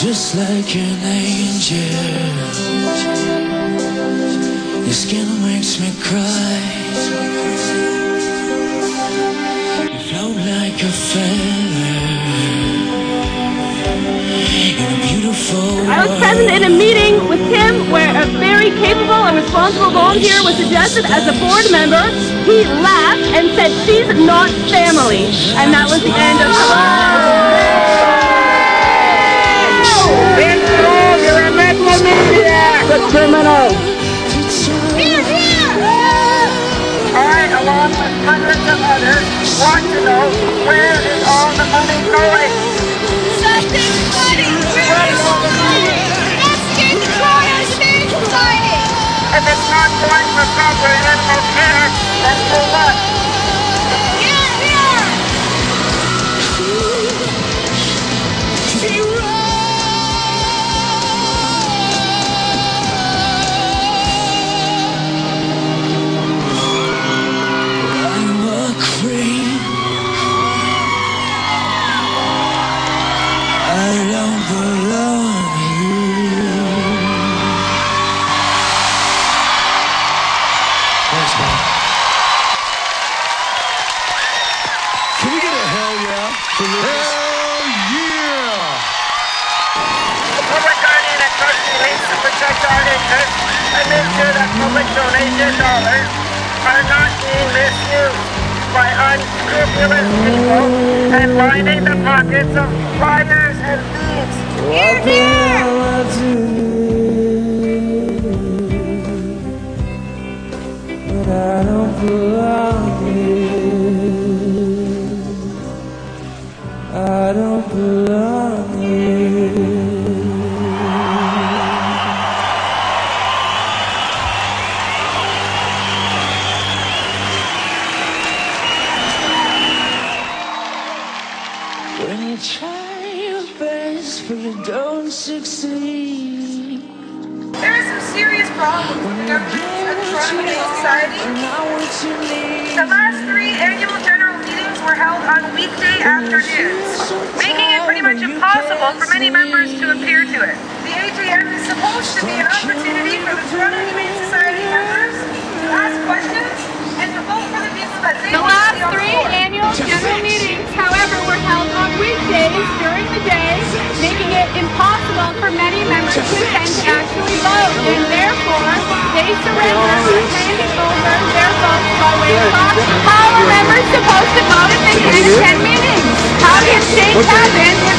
just like an angel. Your skin makes me cry. You float like a feather in a beautiful I was present in a meeting with Tim where a very capable and responsible volunteer was suggested as a board member. He laughed and said, she's not family. And that was the end of You're along with hundreds of others, want to know where is all the money going? Something funny! Where is all the money? Let's destroy our humane society! If it's not going for proper animal care, then for what? Here, here! I'm The public guardian and trustee needs to protect our interests and make sure that public donation dollars are not being misused by unscrupulous people and lining the pockets of liars and thieves. The do? But I don't belong When you try your best, but you don't succeed. There are some serious problems with the government and the Society. Not what you need. The last three annual general meetings were held on weekday afternoons, making it pretty much impossible for many members to appear to it. The AGM is supposed to be an opportunity for the Toronto Humane Society members to ask questions and to vote for the people that they The want to last see on the three annual general meetings, however, were held they surrendered to handing over their votes by way of proxy. How are members supposed to vote if they can't attend meetings? How can change happen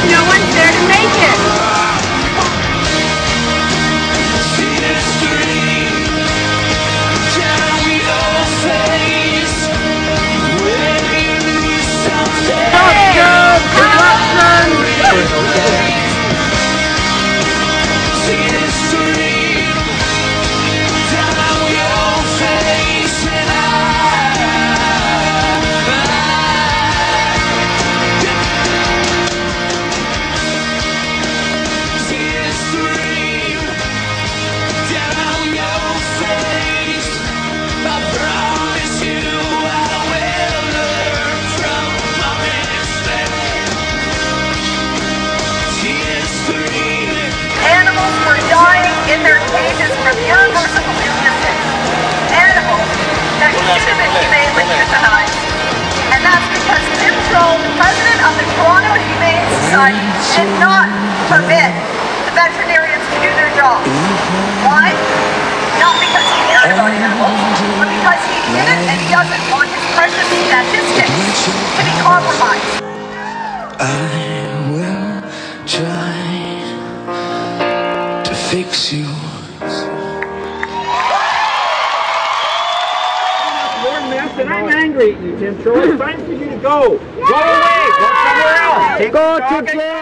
euthanized. And that's because president of the Toronto Humane Society, did not permit the veterinarians to do their job. Why? Not because he cared about animals, but because he didn't and doesn't want his precious statistics to be compromised. I will try to fix you. And I'm angry at you, Tim Trow. It's time for you to go. Go away. Go somewhere else. Take Go to jail.